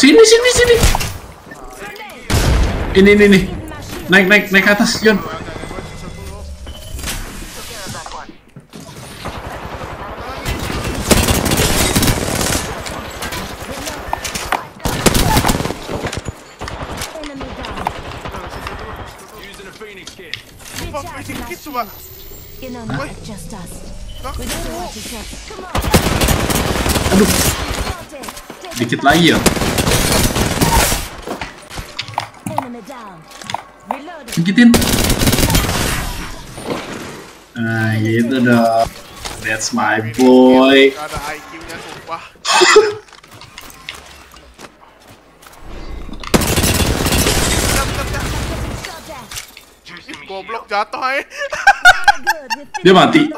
Sini, sini, sini. Ini, ini, nih. Naik, naik, naik ke atas, on. Aduh, dikit it lagi ya. Никитин. Ah, gitu đó That's my boy. Gak ada IQ-nya sumpah. Goblok jatuh, eh. Dia mati.